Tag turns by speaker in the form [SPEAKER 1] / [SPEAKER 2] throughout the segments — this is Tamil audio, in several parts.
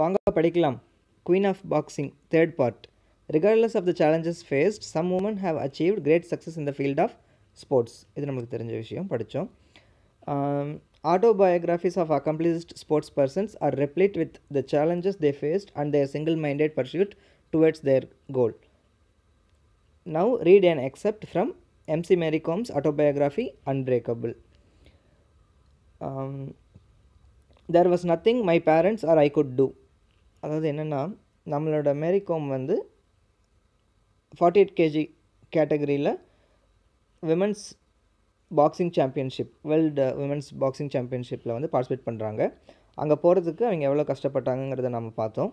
[SPEAKER 1] வாங்க படிக்கலாம் queen of boxing third part regardless of the challenges faced some women have achieved great success in the field of sports இது நமக்கு தெரிஞ்ச விஷயம் படித்தோம் autobiographies of accomplished sports persons are replete with the challenges they faced and their single-minded pursuit towards their goal now read an excerpt from MC Mary Com's autobiography Unbreakable um, there was nothing my parents or I could do அதாவது என்னென்னா நம்மளோட மேரிகோம் வந்து ஃபார்ட்டி எயிட் கேஜி கேட்டகரியில் women's boxing championship world women's boxing சாம்பியன்ஷிப்பில் வந்து பார்ட்டிசிபேட் பண்ணுறாங்க அங்கே போகிறதுக்கு அவங்க எவ்வளோ கஷ்டப்பட்டாங்கிறத நம்ம பார்த்தோம்.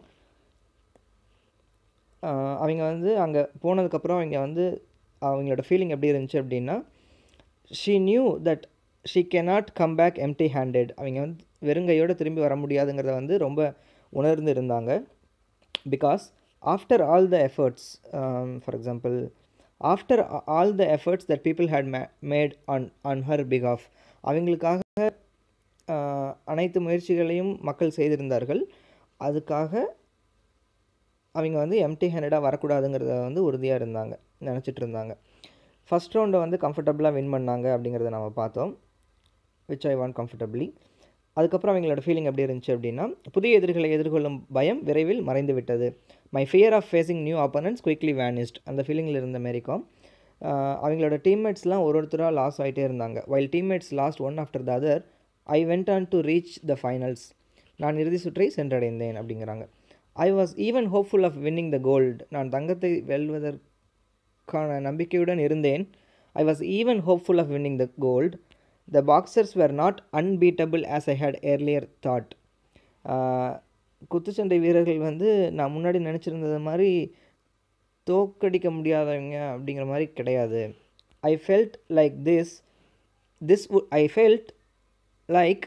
[SPEAKER 1] அவங்க வந்து அங்கே போனதுக்கப்புறம் அவங்க வந்து அவங்களோட ஃபீலிங் எப்படி இருந்துச்சு அப்படின்னா she knew that she cannot come back empty handed அவங்க வந்து வெறுங்கையோடு திரும்பி வர முடியாதுங்கிறத வந்து ரொம்ப உணர்ந்து இருந்தாங்க because after all the efforts for example after all the efforts that people had may made on on her because of அவங்களுக்காக uh, அனைத்து முயற்சிகளையும் மக்கள் செய்திருந்தார்கள். அதுக்காக அவங்க வந்து எம்டி ஹேண்டடாக வரக்கூடாதுங்கிறத வந்து உறுதியாக இருந்தாங்க நினச்சிட்டு இருந்தாங்க. ஃபஸ்ட் ரவுண்டை வந்து கம்ஃபர்டபுளாக வின் பண்ணாங்க அப்படிங்கிறத நம்ம பார்த்தோம் விச் ஐ வாண்ட் கம்ஃபர்டபிளி அதுக்கப்புறம் அவங்களோட ஃபீலிங் எப்படி இருந்துச்சு அப்படின்னா புதிய எதிர்களை எதிர்கொள்ளும் பயம் விரைவில் மறைந்து விட்டது my fear of facing new opponents quickly vanished அந்த ஃபீலிங்கில் இருந்த மாரிக்கும் அவங்களோட டீம்மேட்ஸ்லாம் ஒரு ஒருத்தராக லாஸ் ஆகிட்டே இருந்தாங்க. While teammates lost one after the other I went on to reach the finals நான் இறுதி சுற்றை சென்றடைந்தேன் அப்படிங்கிறாங்க. I was even hopeful of winning the gold நான் தங்கத்தை வெல்வதற்கான நம்பிக்கையுடன் இருந்தேன். I was even hopeful of winning the gold the boxers were not unbeatable as I had earlier thought குத்துச்சண்டை வீரர்கள் வந்து நான் முன்னாடி நினச்சிருந்தது மாதிரி தோக்கடிக்க முடியாதவங்க அப்படிங்கிற மாதிரி கிடையாது. I felt like this this would I felt like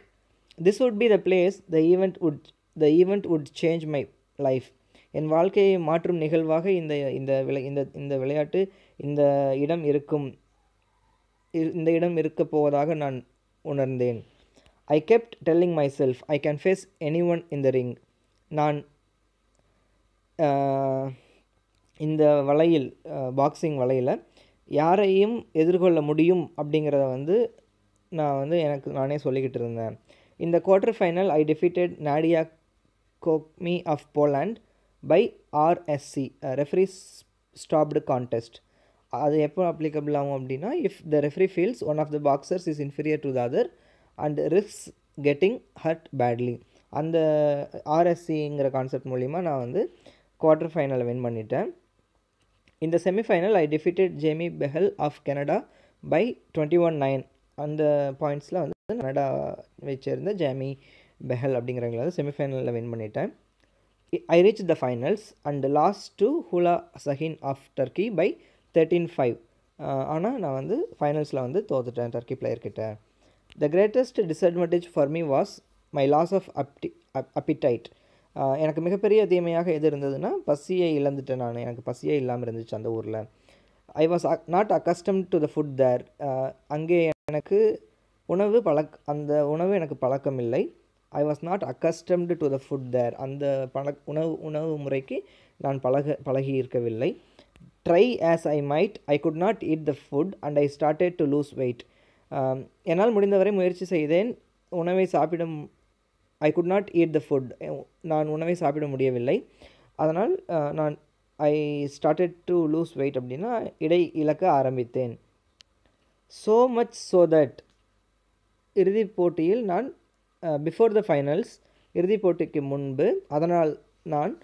[SPEAKER 1] this would be the place the event would the event would change my life என் வாழ்க்கையை மாற்றும் நிகழ்வாக இந்த இந்த விளை இந்த இந்த விளையாட்டு இந்த இடம் இருக்கும். இந்த இடம் இருக்க போவதாக நான் உணர்ந்தேன். I kept telling myself I can face anyone in the ring நான் இந்த வலையில் பாக்ஸிங் வலையில் யாரையும் எதிர்கொள்ள முடியும் அப்படிங்கிறத வந்து நான் வந்து எனக்கு நானே சொல்லிக்கிட்டு இருந்தேன். இந்த quarter final I defeated Nadia Kogmi of Poland by RSC referee stopped contest அது எப்போ அப்ளிகபிள் ஆகும் அப்படின்னா if the referee feels one of the boxers is inferior to the other and risk getting hurt badly அந்த ஆர்எஸ்சிங்கிற கான்செப்ட் மூலிமா நான் வந்து குவார்ட்டர் ஃபைனலை வின் பண்ணிட்டேன். இந்த semifinal I defeated Jamie Behl of Canada by twenty one nine அந்த பாயிண்ட்ஸில் வந்து கனடா வச்சிருந்த ஜேமி பெஹல் அப்படிங்கிறவங்கள வந்து செமிஃபைனலில் வின் பண்ணிட்டேன். I reach the finals and lost to Hula Sahin of Turkey by thirteen five ஆனால் நான் வந்து ஃபைனல்ஸில் வந்து தோத்துட்டேன் Turkey பிளேயர்கிட்ட the greatest disadvantage for me was my loss of appetite appetite எனக்கு மிகப்பெரிய தீமையாக எது இருந்ததுன்னா பசியை இழந்துட்டேன் நான். எனக்கு பசியே இல்லாமல் இருந்துச்சு அந்த ஊரில். I was not accustom to the food there அங்கே எனக்கு உணவு பழக் அந்த உணவு எனக்கு பழக்கம் இல்லை I was not accustomed to the food there அந்த பழக் உணவு உணவு முறைக்கு நான் பழக பழகி இருக்கவில்லை. Try as I might I could not eat the food and I started to lose weight என்னால் முடிந்தவரை முயற்சி செய்தேன். உணவை சாப்பிடும் I could not eat the food நான் உணவை சாப்பிட முடியவில்லை. அதனால் நான் I started to lose weight அப்படின்னா இடை இழக்க ஆரம்பித்தேன். ஸோ மச் ஸோ தட் இறுதிப் போட்டியில் நான் பிஃபோர் த ஃபைனல்ஸ் இறுதிப் போட்டிக்கு முன்பு அதனால் நான்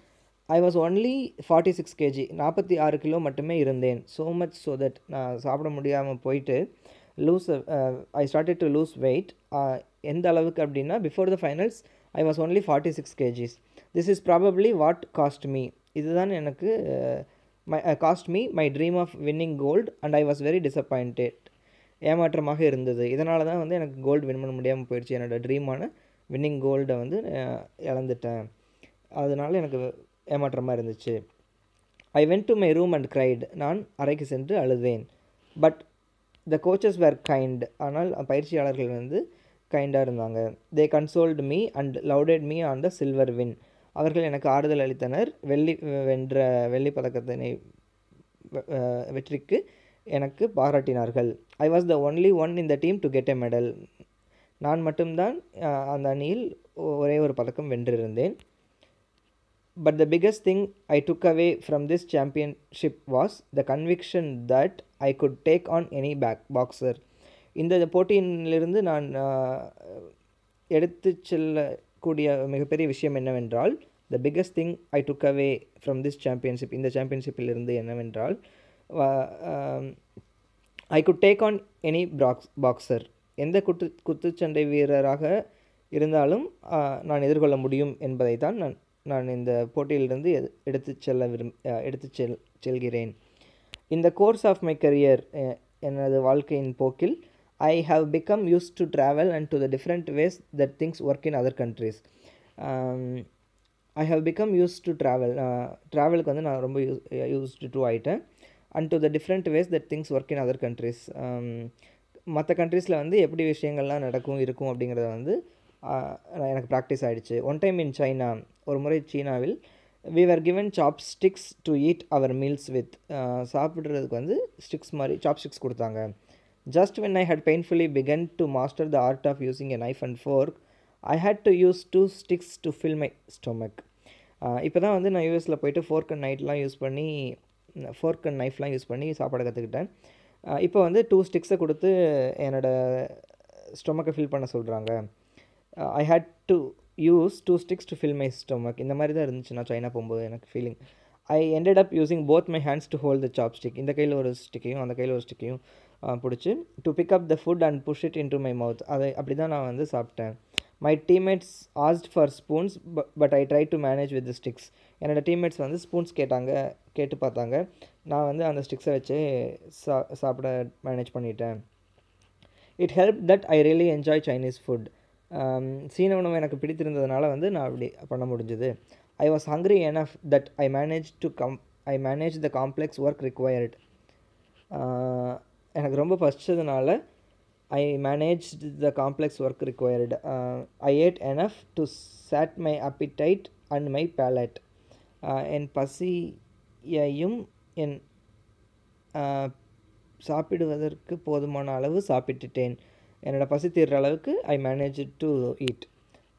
[SPEAKER 1] I was only forty six KG நாற்பத்தி ஆறு கிலோ மட்டுமே இருந்தேன். ஸோ மச் ஸோ தட் நான் சாப்பிட முடியாமல் போயிட்டு lose I started to lose weight எந்த அளவுக்கு அப்படின்னா before the finals I was only forty six KGs this is probably what cost me இதுதான் எனக்கு my cost me my dream of winning gold and I was very disappointed ஏமாற்றமாக இருந்தது. இதனால தான் வந்து எனக்கு கோல்டு வின் பண்ண முடியாமல் போயிடுச்சு. என்னோடய ட்ரீமான வின்னிங் கோல்டை வந்து uh, இழந்துட்டேன். அதனால் எனக்கு ஏமாற்றமாக இருந்துச்சு. I went to my room and cried நான் அறைக்கு சென்று அழுதேன். But the coaches were kind ஆனால் பயிற்சியாளர்கள் வந்து கைண்டாக இருந்தாங்க. They consoled me and lauded me on the silver win அவர்கள் எனக்கு ஆறுதல் அளித்தனர். வெள்ளி வென்ற வெள்ளி பதக்கத்தினை வெற்றிக்கு எனக்கு பாராட்டினார்கள். I was the only one in the team to get a medal நான் மட்டும்தான் அந்த அணியில் ஒரே ஒரு பதக்கம் வென்றிருந்தேன். But the biggest thing I took away from this championship was the conviction that I could take on any back boxer. இந்த போட்டியிலிருந்து நான் எடுத்து செல்லக்கூடிய மிகப்பெரிய விஷயம் என்னவென்றால் the biggest thing I took away from this championship இந்த சாம்பியன்ஷிப்பிலிருந்து என்னவென்றால் I could take on any box boxer எந்த குத்து குத்துச்சண்டை வீரராக இருந்தாலும் நான் எதிர்கொள்ள முடியும் என்பதை தான் நான் நான் இந்த போட்டியிலிருந்து எடுத்து செல்ல விரும் எடுத்து செல் செல்கிறேன். இந்த கோர்ஸ் ஆஃப் மை கரியர் எனது வாழ்க்கையின் போக்கில் I have become used to travel and to the different ways that things work in other countries I have become used to travel ட்ராவலுக்கு வந்து நான் ரொம்ப யூஸ் யூஸ்டு டு ஆகிட்டேன் and to the different ways that things work in other countries மற்ற கண்ட்ரீஸில் வந்து எப்படி விஷயங்கள்லாம் நடக்கும் இருக்கும் அப்படிங்கிறத வந்து எனக்கு ப்ராக்டிஸ் ஆகிடுச்சு ஒன் டைம் இன் சைனா ஒரு முறை சீனாவில் we are given chopsticks to eat our meals with சாப்பிட்றதுக்கு வந்து ஸ்டிக்ஸ் மாதிரி சாப் ஸ்டிக்ஸ் கொடுத்தாங்க. Just when I had painfully began to master the art of using a knife and fork I had to use two sticks to fill my stomach இப்போ தான் வந்து நான் யூஎஸில் போயிட்டு ஃபோர்க் அண்ட் நைட்லாம் யூஸ் பண்ணி ஃபோர்க் அண்ட் நைஃப்லாம் யூஸ் பண்ணி சாப்பாடு கற்றுக்கிட்டேன் இப்போ வந்து டூ ஸ்டிக்ஸை கொடுத்து என்னோடய ஸ்டொமக்கை ஃபில் பண்ண சொல்கிறாங்க I had to use two sticks to fill my stomach இந்த மாதிரி தான் இருந்துச்சு நான் சைனா போகும்போது எனக்கு feeling I ended up using both my hands to hold the chopstick இந்த கையில் ஒரு ஸ்டிக்கையும் அந்த கையில் ஒரு ஸ்டிக்கையும் பிடிச்சி to pick up the food and push it into my mouth அதை அப்படி தான் நான் வந்து சாப்பிட்டேன். My teammates asked for spoons but I try to manage with sticks என்னோட டீம்மேட்ஸ் வந்து ஸ்பூன்ஸ் கேட்டாங்க கேட்டு பார்த்தாங்க. நான் வந்து அந்த ஸ்டிக்ஸை வச்சு சா சாப்பிட மேனேஜ் பண்ணிட்டேன். It help that I really enjoy Chinese food சீன உணவு எனக்கு பிடித்திருந்ததுனால வந்து நான் அப்படி பண்ண முடிஞ்சது. I was hungry enough that I manage to come I manage the complex work required எனக்கு ரொம்ப பசிச்சதுனால I manage the complex work required I ate enough to sate my appetite and my palate என் பசியையும் என் சாப்பிடுவதற்கு போதுமான அளவு சாப்பிட்டுட்டேன். என்னோடய பசி தீர்ற அளவுக்கு I manage to eat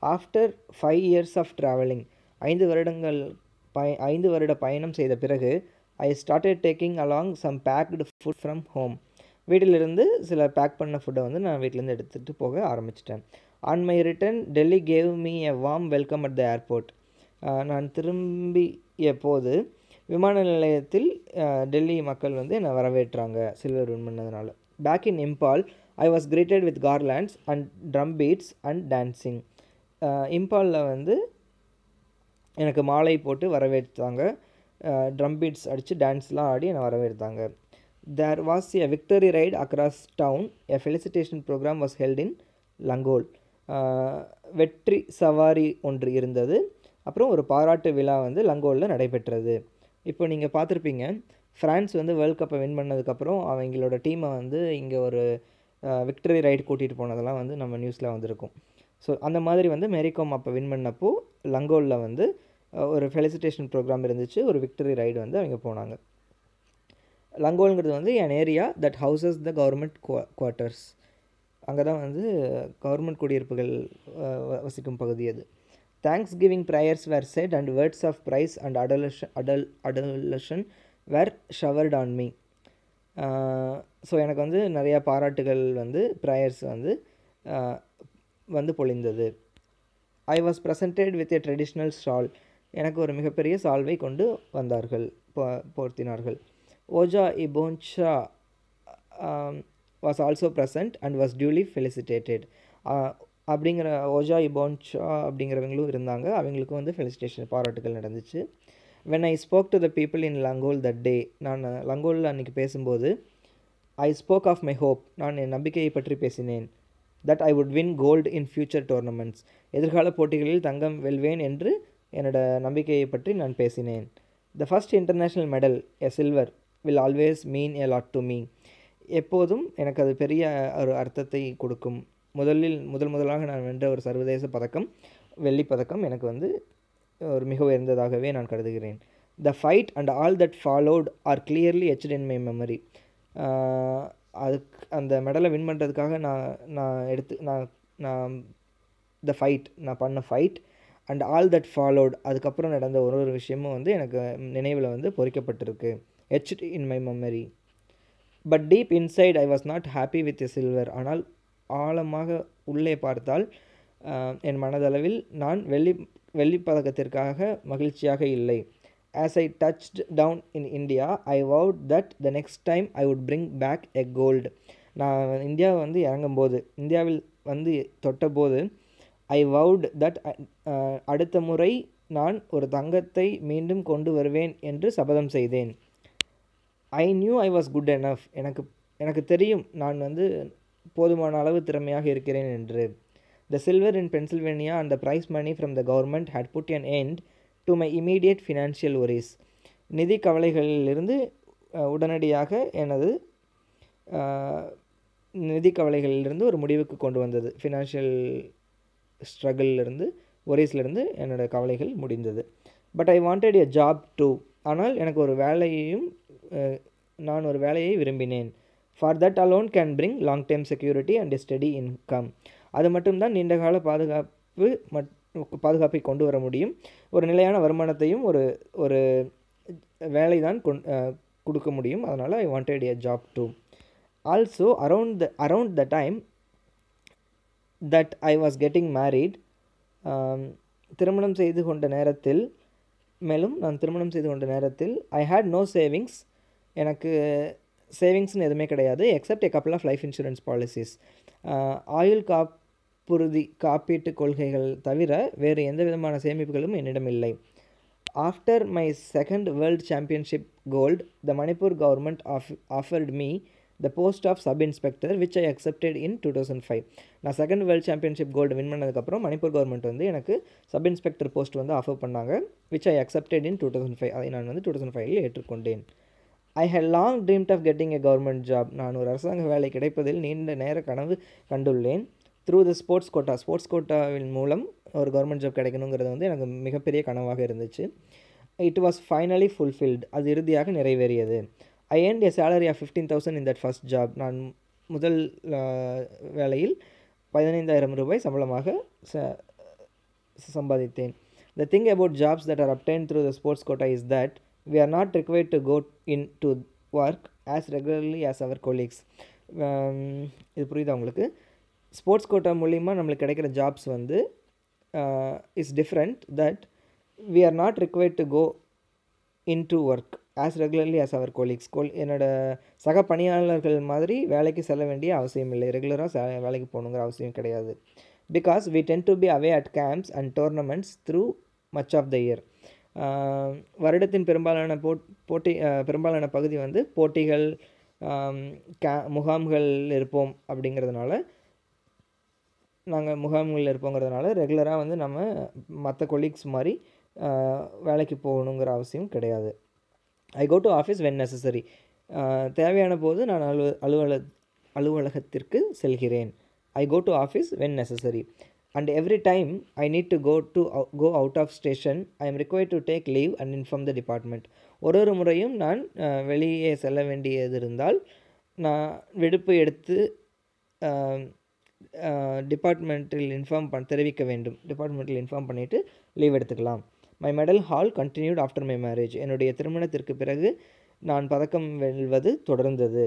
[SPEAKER 1] after five years of travelling ஐந்து வருடங்கள் பய ஐந்து வருட பயணம் செய்த பிறகு I started taking along some packed food from home வீட்டிலிருந்து சில பேக் பண்ண ஃபுட்டை வந்து நான் வீட்டிலேருந்து எடுத்துகிட்டு போக ஆரம்பிச்சிட்டேன். On my return Delhi gave me a warm welcome at the airport நான் திரும்பிய போது விமான நிலையத்தில் டெல்லி மக்கள் வந்து என்னை வரவேற்றாங்க சில்வர் வின் பண்ணதுனால back in Imphal I was greeted with garlands and drum beats and dancing இம்பாலில் வந்து எனக்கு மாலை போட்டு வரவேற்றாங்க. ட்ரம் பீட்ஸ் அடித்து டான்ஸ்லாம் ஆடி என்னை வரவேற்றாங்க. There was a victory ride across town a felicitation programme was held in Langol வெற்றி சவாரி ஒன்று இருந்தது. அப்புறம் ஒரு பாராட்டு விழா வந்து லங்கோலில் நடைபெற்றது. இப்போ நீங்கள் பார்த்துருப்பீங்க. ஃப்ரான்ஸ் வந்து வேர்ல்ட் கப்பை வின் பண்ணதுக்கப்புறம் அவங்களோட டீமை வந்து இங்கே ஒரு விக்டரி ரைட் கூட்டிகிட்டு போனதெல்லாம் வந்து நம்ம நியூஸில் வந்திருக்கும். ஸோ அந்த மாதிரி வந்து மேரிகாம் அப்போ வின் பண்ணப்போ லங்கோலில் வந்து ஒரு ஃபெலிசிட்டேஷன் ப்ரோக்ராம் இருந்துச்சு. ஒரு விக்டரி ரைடு வந்து அவங்க போனாங்க. லங்கோல்ங்கிறது வந்து என் area that houses the government quarters அங்கே தான் வந்து கவர்மெண்ட் குடியிருப்புகள் வ- வசிக்கும் பகுதி அது. Thanksgiving prayers were said and words of praise and adulation adul adulation were showered on me. So எனக்கு வந்து நிறையா பாராட்டுகள் வந்து ப்ரேயர்ஸ் வந்து வந்து பொழிந்தது. I was presented with a traditional shawl எனக்கு ஒரு மிகப்பெரிய சால்வை கொண்டு வந்தார்கள் போ- போர்த்தினார்கள். Oja Ibomcha was also present and was duly felicitated அப்படிங்கிற ஓஜா இபோன்ஷா e அப்படிங்கிறவங்களும் இருந்தாங்க. அவங்களுக்கும் வந்து ஃபெலிசிட்டேஷன் பாராட்டுகள் நடந்துச்சு. When I spoke to the people in Langol that day நான் uh, லங்கோலில் அன்றைக்கி பேசும்போது I spoke of my hope நான் என் நம்பிக்கையை பற்றி பேசினேன். That I would win gold in future tournaments எதிர்கால போட்டிகளில் தங்கம் வெல்வேன் என்று என்னோட நம்பிக்கையை பற்றி நான் பேசினேன். The first international medal a silver will always mean a lot to me எப்போதும் எனக்கு அது பெரிய ஒரு அர்த்தத்தை கொடுக்கும். முதலில் முதல் முதலாக நான் வென்ற ஒரு சர்வதேச பதக்கம் வெள்ளி பதக்கம் எனக்கு வந்து ஒரு மிக உயர்ந்ததாகவே நான் கருதுகிறேன். The fight and all that followed are clearly etched in my memory அதுக்கு அந்த மெடலை வின் பண்ணுறதுக்காக நான் நான் எடுத்து நான் நான் த ஃபைட் நான் பண்ண fight and all that followed அதுக்கப்புறம் நடந்த ஒரு ஒரு விஷயமும் வந்து எனக்கு நினைவில் வந்து பொறிக்கப்பட்டிருக்கு. Etched in my memory but deep inside I was not happy with silver ஆனால் ஆழமாக உள்ளே பார்த்தால் என் மனதளவில் நான் வெள்ளி வெள்ளிப்பதக்கத்திற்காக மகிழ்ச்சியாக இல்லை. As I touch down in India I vowed that the next time I would bring back a gold நான் இந்தியா வந்து இறங்கும்போது இந்தியாவில் வந்து தொட்டபோது ஐ வவுட் தட் அடுத்த முறை நான் ஒரு தங்கத்தை மீண்டும் கொண்டு வருவேன் என்று சபதம் செய்தேன். I knew I was good enough எனக்கு எனக்கு தெரியும் நான் வந்து போதுமான அளவு திறமையாக இருக்கிறேன் என்று. The silver in Pennsylvania and the prize money from the government had put an end to my immediate financial worries நிதி கவலைகளிலிருந்து உடனடியாக எனது நிதி கவலைகளிலிருந்து ஒரு முடிவுக்கு கொண்டு வந்தது. ஃபினான்ஷியல் ஸ்ட்ரகிளிலிருந்து ஒரீஸ்லேருந்து என்னோடய கவலைகள் முடிந்தது. But I wanted a job too ஆனால் எனக்கு ஒரு வேலையையும் நான் ஒரு வேலையை விரும்பினேன். For that alone can bring long time security and steady income அது மட்டும்தான் நீண்டகால பாதுகாப்பு மட் பாதுகாப்பை கொண்டு வர முடியும். ஒரு நிலையான வருமானத்தையும் ஒரு ஒரு வேலை தான் கொண் கொடுக்க முடியும். அதனால் I wanted a job too also around the around the time that I was getting married திருமணம் செய்து கொண்ட நேரத்தில் மேலும் நான் திருமணம் செய்து கொண்ட நேரத்தில் ஐ ஹேட் நோ சேவிங்ஸ் எனக்கு சேவிங்ஸ்னு எதுவுமே கிடையாது except a couple of life insurance policies ஆயுள் காப்புறுதி காப்பீட்டு கொள்கைகள் தவிர வேறு எந்த விதமான சேமிப்புகளும் என்னிடம் இல்லை. After my second world championship gold the Manipur government of offered me the post of sub inspector which I accepted in two thousand five நான் second world championship gold win பண்ணதுக்கப்புறம் மணிப்பூர் கவர்மெண்ட் வந்து எனக்கு சப் இன்ஸ்பெக்டர் போஸ்ட் வந்து ஆஃபர் பண்ணாங்க which I accepted in two thousand five அதை நான் வந்து டூ தௌசண்ட் ஃபைவ்ல ஏற்றுக்கொண்டேன். I had long dreamt of getting a government job நான் ஒரு அரசாங்க வேலை கிடைப்பதில் நீண்ட நேர கனவு கண்டுள்ளேன். Through the sports quota sports கோட்டாவின் மூலம் ஒரு கவர்மெண்ட் ஜாப் கிடைக்கணுங்கிறது வந்து எனக்கு மிகப்பெரிய கனவாக இருந்துச்சு. இட் வாஸ் ஃபைனலி ஃபுல்ஃபில்ட் அது இறுதியாக நிறைவேறியது. I earned a salary of fifteen thousand in that first job நான் முதல் வேலையில் பதினைந்தாயிரம் ரூபாய் சம்பளமாக ச சம்பாதித்தேன். The thing about jobs that are obtained through the sports quota is that we are not required to go in to work as regularly as our colleagues இது புரியுதா உங்களுக்கு? ஸ்போர்ட்ஸ் கோட்டா மூலிமா நம்மளுக்கு கிடைக்கிற ஜாப்ஸ் வந்து is different that we are not required to go in to work as regularly as our colleagues கோல் என்னோடய சக பணியாளர்கள் மாதிரி வேலைக்கு செல்ல வேண்டிய அவசியம் இல்லை. ரெகுலராக வேலைக்கு போகணுங்கிற அவசியம் கிடையாது. Because we tend to be away at camps and tournaments through much of the year வருடத்தின் பெரும்பாலான போட் போட்டி பெரும்பாலான பகுதி வந்து போட்டிகள் கே முகாம்கள் இருப்போம் அப்படிங்கிறதுனால நாங்கள் முகாம்களில் இருப்போங்கிறதுனால ரெகுலராக வந்து நம்ம மற்ற கொலீக்ஸ் மாதிரி வேலைக்கு போகணுங்கிற அவசியம் கிடையாது. I go to office when necessary தேவையான போது நான் அலுவ அலுவல அலுவலகத்திற்கு செல்கிறேன். I go to office when necessary and every time I need to go to go out of station I am required to take leave and inform the department ஒரு ஒரு முறையும் நான் வெளியே செல்ல வேண்டியது இருந்தால் நான் விடுப்பு எடுத்து டிபார்ட்மெண்ட்டில் இன்ஃபார்ம் பண் தெரிவிக்க வேண்டும். டிபார்ட்மெண்ட்டில் இன்ஃபார்ம் பண்ணிவிட்டு லீவ் எடுத்துக்கலாம். My medal haul continued after my marriage என்னுடைய திருமணத்திற்கு பிறகு நான் பதக்கம் வெல்வது தொடர்ந்தது.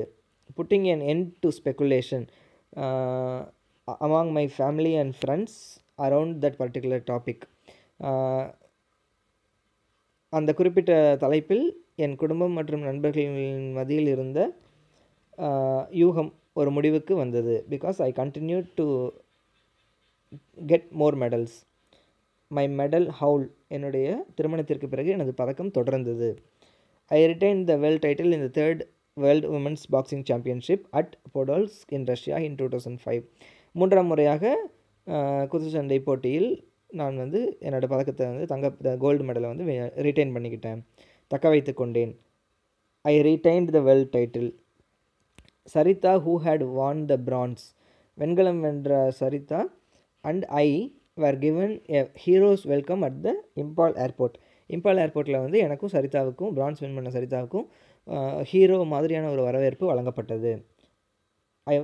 [SPEAKER 1] Putting an end to speculation among my family and friends around that particular topic அந்த குறிப்பிட்ட தலைப்பில் என் குடும்பம் மற்றும் நண்பர்களின் மதியில் இருந்த யூகம் ஒரு முடிவுக்கு வந்தது. Because I continue to get more medals my medal haul என்னுடைய திருமணத்திற்கு பிறகு எனது பதக்கம் தொடர்ந்தது. I retain the world title in the third world women's boxing championship at Podolsk in Russia in two thousand five மூன்றாம் முறையாக குத்துச்சண்டை போட்டியில் நான் வந்து என்னோடய பதக்கத்தை வந்து தங்க கோல்டு மெடலை வந்து ரிட்டைன் பண்ணிக்கிட்டேன். தக்க வைத்து கொண்டேன். I retained the world title Sarita who had won the bronze வெண்கலம் வென்ற Sarita and I were given a hero's welcome at the Imphal airport Imphal ஏர்போர்ட்டில் வந்து எனக்கும் சரிதாவுக்கும் பிரான்ஸ் வின் பண்ண சரிதாவுக்கும் ஹீரோ மாதிரியான ஒரு வரவேற்பு வழங்கப்பட்டது. I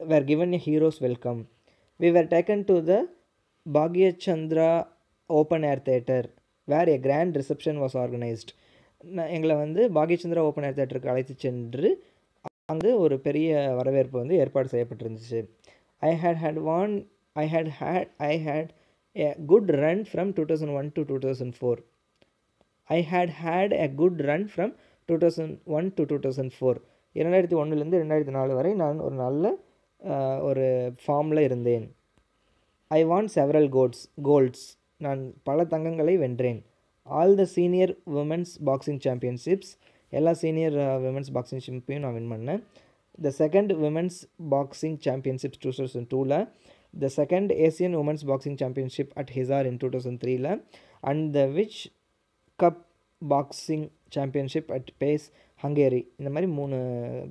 [SPEAKER 1] were given a hero's welcome we were taken to the Bhagyachandra open air theatre where a grand reception was organised எங்களை வந்து பாக்யச்சந்திரா ஓப்பன் ஏர் தேட்டருக்கு அழைத்து சென்று வந்து ஒரு பெரிய வரவேற்பு வந்து ஏற்பாடு செய்யப்பட்டிருந்துச்சு. I had had won I had had I had a good run from two thousand one to two thousand four I had had a good run from two thousand one to two thousand four இரண்டாயிரத்தி ஒன்றுலேருந்து ரெண்டாயிரத்தி நாலு வரை நான் ஒரு நல்ல ஒரு ஃபார்மில் இருந்தேன். I won several golds golds நான் பல தங்கங்களை வென்றேன். All the senior women's boxing championships எல்லா சீனியர் விமன்ஸ் பாக்ஸிங் சாம்பியும் நான் வின் பண்ணேன். The second women's boxing championships two thousand டூவில் the second Asian women's boxing championship at Hisar in two thousand த்ரீல and the witch cup boxing championship at Pecs Hungary இந்த மாதிரி மூணு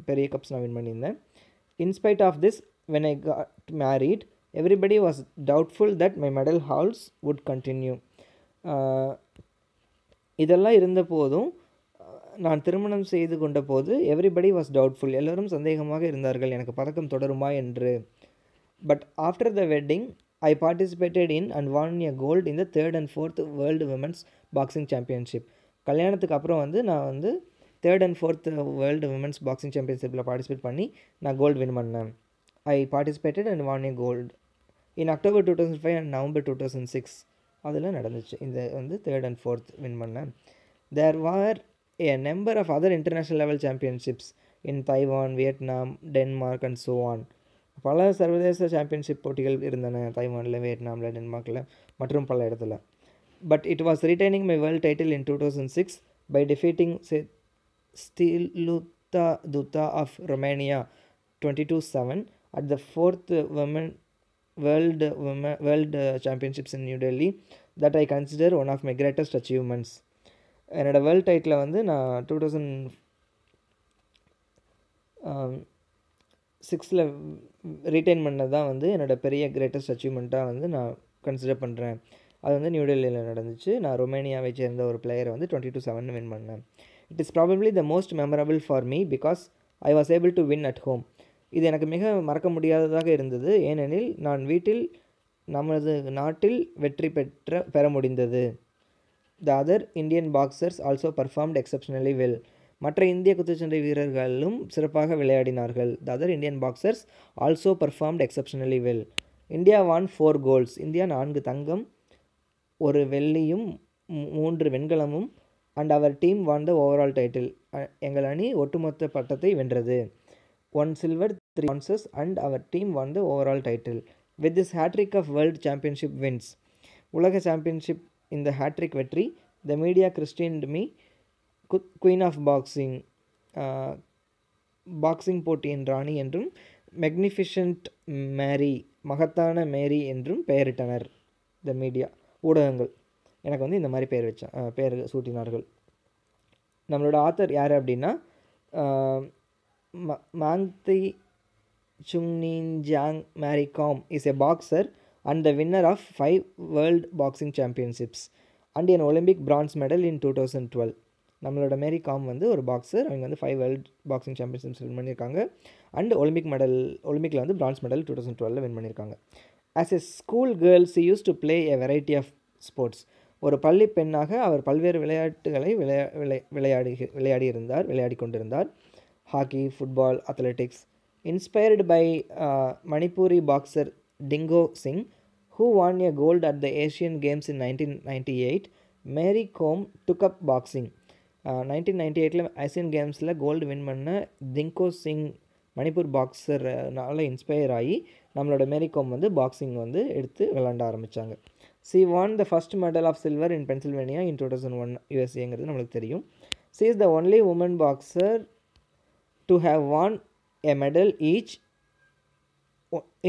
[SPEAKER 1] பெரிய கப்ஸ் நான் வின் பண்ணியிருந்தேன். In spite of this when I got married everybody was doubtful that my medal hauls would continue இதெல்லாம் இருந்த போதும் நான் திருமணம் செய்து கொண்ட போது எவ்ரிபடி வாஸ் டவுட்ஃபுல் எல்லோரும் சந்தேகமாக இருந்தார்கள் எனக்கு பதக்கம் தொடருமா என்று. But after the wedding I participated in and won a gold in the third and fourth world women's boxing championship கல்யாணத்துக்கு அப்புறம் வந்து நான் வந்து third and fourth world women's boxing சாம்பியன்ஷிப்பில் participate பண்ணி நான் கோல்டு வின் பண்ணேன். I participated and won a gold in October two thousand five and November two thousand six அதில் நடந்துச்சு. இந்த வந்து தேர்ட் அண்ட் ஃபோர்த் வின் பண்ணேன். There were a number of other international level championships in Taiwan Vietnam Denmark and so on பல சர்வதேச சாம்பியன்ஷிப் போட்டிகள் இருந்தன தைவானில் வியட்நாமில் டென்மார்க்கில் மற்றும் பல இடத்துல. But it was retaining my world title in two thousand six by defeating Steluta Duta of Romania twenty two seven at the fourth women world women world championships in New Delhi that I consider one of my greatest achievements என்னோடய வேர்ல்ட் டைட்டில் வந்து நான் டூ தௌசண்ட் சிக்ஸில் ரிட்டைன் பண்ணது தான் வந்து என்னோடய பெரிய கிரேட்டஸ்ட் அச்சீவ்மெண்ட்டாக வந்து நான் கன்சிடர் பண்ணுறேன் அது வந்து நியூ டெல்லியில் நடந்துச்சு. நான் ரொமேனியாவை சேர்ந்த ஒரு பிளேயரை வந்து டுவெண்ட்டி டூ செவன் வின் பண்ணேன். It is probably the most memorable for me because I was able to win at home இது எனக்கு மிக மறக்க முடியாததாக இருந்தது. ஏனெனில் நான் வீட்டில் நமது நாட்டில் வெற்றி பெற்ற பெற முடிந்தது. The other Indian boxers also performed exceptionally well மற்ற இந்திய குத்துச்சண்டை வீரர்களும் சிறப்பாக விளையாடினார்கள். The other Indian boxers also performed exceptionally well India won four golds India நான்கு தங்கம் ஒரு வெள்ளியும் மூன்று வெண்கலமும் and our team won the overall title எங்கள் அணி ஒட்டுமொத்த பட்டத்தை வென்றது. One silver three bronzes and our team won the overall title with this hat trick of world championship wins உலக சாம்பியன்ஷிப் இந்த ஹேட்ரிக் வெற்றி. The media christened me queen of boxing boxing போட்டியின் ராணி என்றும் மெக்னிஃபிஷன்ட் மேரி மகத்தான மேரி என்றும் பெயரிட்டனர் த மீடியா ஊடகங்கள். எனக்கு வந்து இந்த மாதிரி பேர் வச்ச பேர் சூட்டினார்கள். நம்மளோட ஆத்தர் யார் அப்படின்னா Mangte Chungneijang Mary Kom is a boxer and the winner of five world boxing championships and an Olympic bronze medal in two thousand twelve நம்மளோட மேரி காம் வந்து ஒரு பாக்ஸர் அவங்க வந்து five world boxing championships win பண்ணியிருக்காங்க. அண்ட் ஒலிம்பிக் மெடல் ஒலிம்பிக்கில் வந்து பிரான்ஸ் மெடல் டூ தௌசண்ட் டுவெலில் வின் பண்ணியிருக்காங்க. As a school girls use to play a variety of sports ஒரு பள்ளி பெண்ணாக அவர் பல்வேறு விளையாட்டுகளை விளையா விளை விளையாடி விளையாடி இருந்தார் விளையாடி கொண்டிருந்தார் hockey football athletics inspired by Manipuri boxer Dingko Singh who won a gold at the Asian Games in 1998, Mary Kom took up boxing nineteen ninety எயிட்டில் ஏசியன் கேம்ஸில் கோல்டு வின் பண்ண திங்கோ சிங் மணிப்பூர் பாக்ஸர்னால uh, இன்ஸ்பயர் ஆகி நம்மளோட மேரி கோம் வந்து பாக்ஸிங் வந்து எடுத்து விளாண்ட ஆரம்பித்தாங்க she won the first medal of silver in Pennsylvania in two thousand one யூஎஸ்ஏங்கிறது நம்மளுக்கு தெரியும். She is the only woman boxer to have won a medal each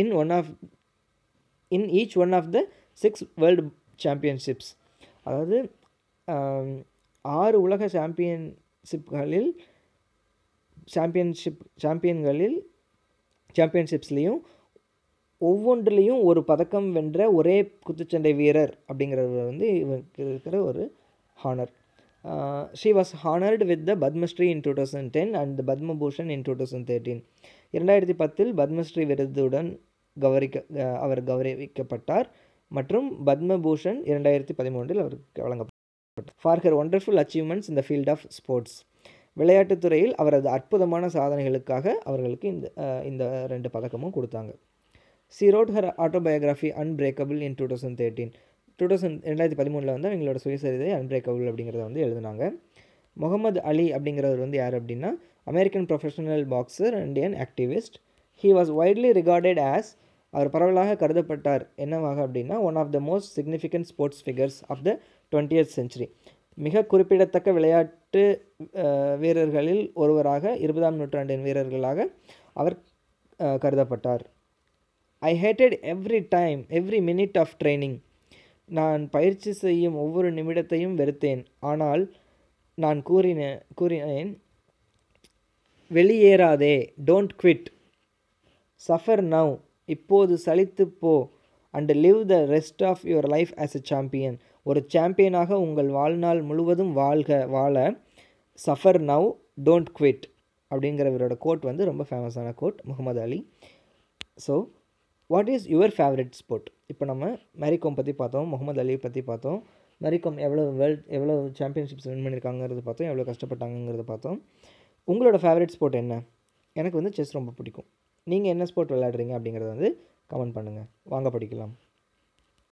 [SPEAKER 1] in one of in each one of the six world championships அதாவது ஆறு உலக சாம்பியன்ஷிப்களில் சாம்பியன்ஷிப் சாம்பியன்களில் சாம்பியன்ஷிப்ஸ்லேயும் ஒவ்வொன்றிலையும் ஒரு பதக்கம் வென்ற ஒரே குத்துச்சண்டை வீரர் அப்படிங்கிறது வந்து இவருக்கு இருக்கிற ஒரு honour she was honoured with the Padma Shri in two thousand ten and Padma Bhushan in two thousand thirteen இரண்டாயிரத்தி பத்தில் பத்மஸ்ரீ விருதுடன் கௌரிக்க அவர் கௌரவிக்கப்பட்டார். மற்றும் பத்மபூஷன் இரண்டாயிரத்தி பதிமூன்றில் அவருக்கு வழங்கப்பட்டார். ஃபார் ஹர் ஒண்டர்ஃபுல் அச்சீவ்மெண்ட்ஸ் இந்த ஃபீல்ட் ஆஃப் ஸ்போர்ட்ஸ் விளையாட்டுத் துறையில் அவரது அற்புதமான சாதனைகளுக்காக அவர்களுக்கு இந்த இந்த ரெண்டு பதக்கமும் கொடுத்தாங்க. She wrote her autobiography unbreakable in two thousand thirteen two thousand ரெண்டாயிரத்தி பதிமூணில் வந்து அவங்களோட சுயசரிதை அன்பிரேக்கபிள் அப்படிங்கிறத வந்து எழுதினாங்க. முகமது அலி அப்படிங்கிறவர் வந்து யார் அப்படின்னா American professional boxer and activist he was widely regarded as அவர் பரவலாக கருதப்பட்டார். என்னவாக அப்படின்னா one of the most significant sports figures of the twentieth century மிக குறிப்பிடத்தக்க விளையாட்டு வீரர்களில் ஒருவராக இருபதாம் நூற்றாண்டின் வீரர்களாக அவர் கருதப்பட்டார். I hated every time every minute of training நான் பயிற்சி செய்யும் ஒவ்வொரு நிமிடத்தையும் வெறுத்தேன். ஆனால் நான் கூறின கூறினேன் வெளியேறாதே டோன்ட் குவிட் சஃபர் நவ் இப்போது சலித்து போ and live the rest of your life as a champion ஒரு சாம்பியனாக உங்கள் வாழ்நாள் முழுவதும் வாழ்க வாழ. சஃபர் நவ் டோன்ட் குவிட் அப்படிங்கிறவரோட கோட் வந்து ரொம்ப ஃபேமஸான quote Muhammad Ali. So what is your favourite sport இப்போ நம்ம மேரிகோம் பற்றி பார்த்தோம் முகமது அலி பற்றி பார்த்தோம். மேரிகோம் எவ்வளோ வேர்ல்ட் எவ்வளோ சாம்பியன்ஷிப்ஸ் வின் பண்ணியிருக்காங்கிறது பார்த்தோம் எவ்வளோ கஷ்டப்பட்டாங்கிறத பார்த்தோம். உங்களோட ஃபேவரட் ஸ்போர்ட் என்ன? எனக்கு வந்து செஸ் ரொம்ப பிடிக்கும். நீங்கள் என்ன ஸ்போர்ட் விளையாடுறீங்க அப்படிங்கிறத வந்து கமெண்ட் பண்ணுங்கள் வாங்க படிக்கலாம்.